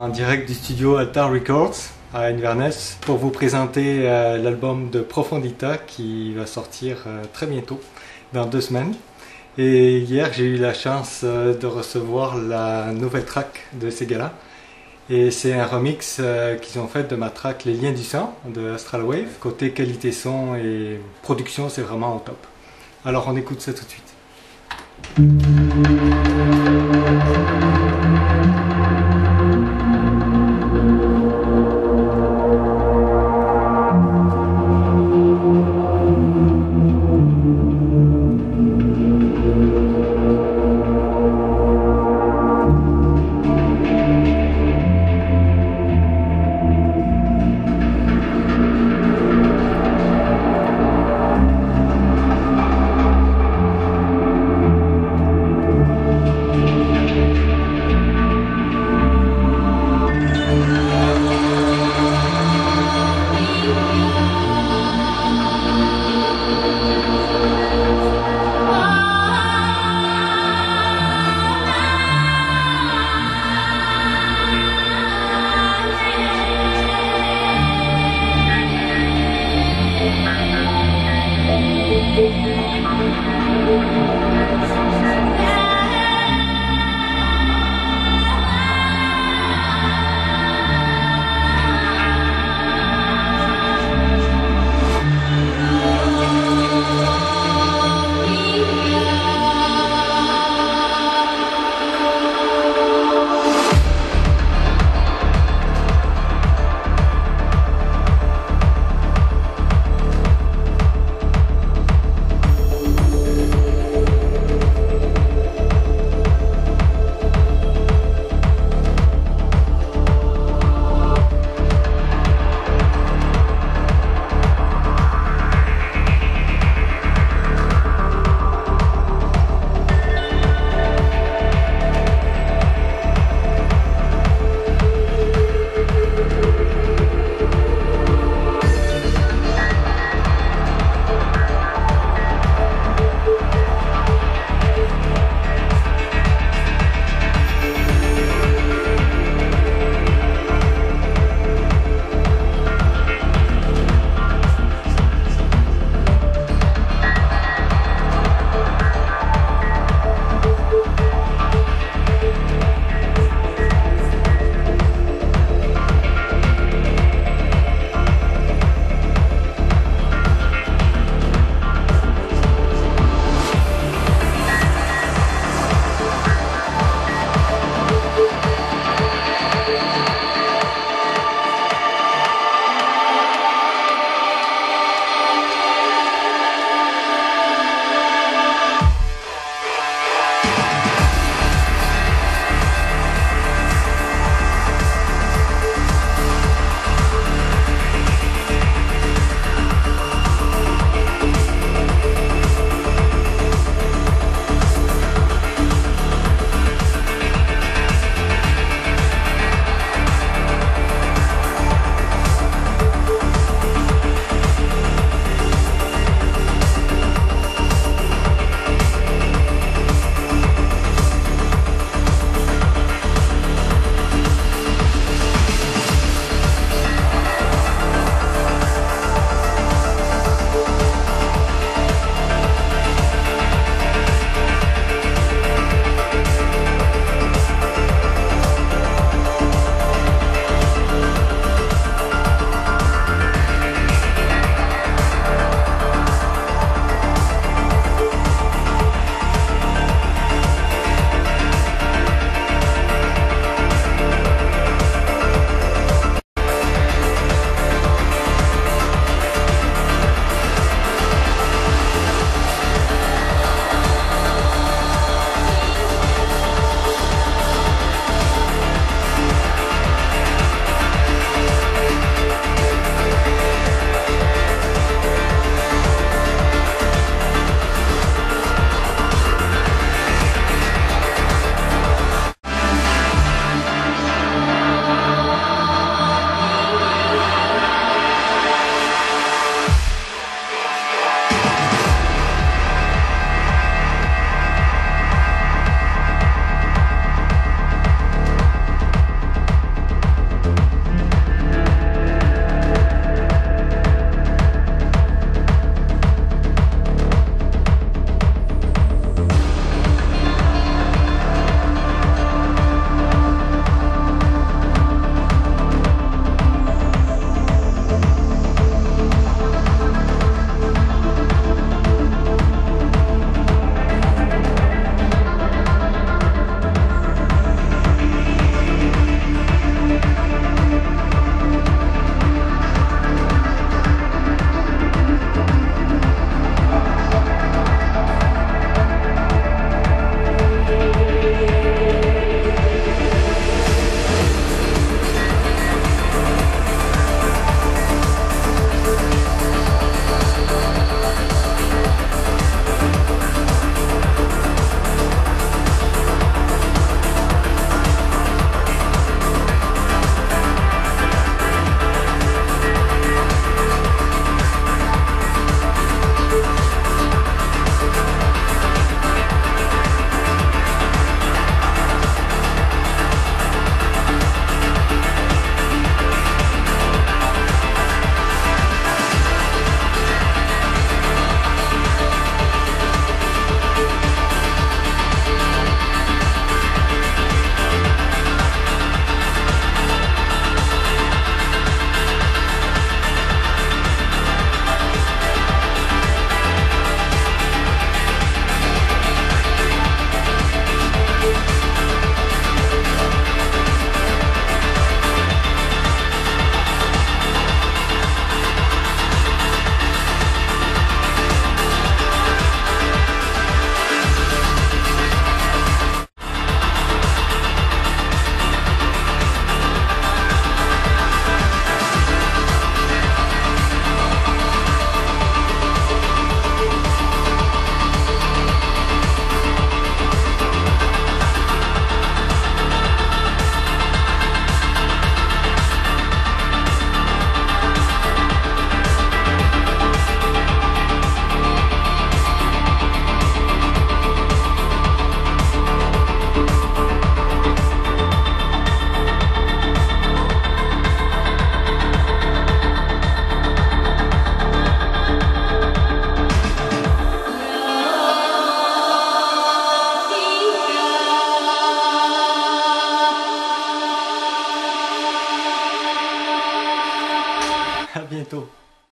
En direct du studio Altar Records à Inverness pour vous présenter euh, l'album de Profondita qui va sortir euh, très bientôt, dans deux semaines. Et hier j'ai eu la chance euh, de recevoir la nouvelle track de ces gars-là. Et c'est un remix euh, qu'ils ont fait de ma track Les Liens du Sang de Astral Wave. Côté qualité son et production, c'est vraiment au top. Alors on écoute ça tout de suite.